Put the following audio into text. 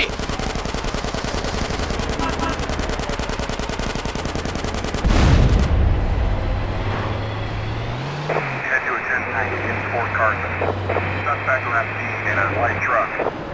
shit! Head to a 10 tank in Fort Carson. Suspect will have in a light truck.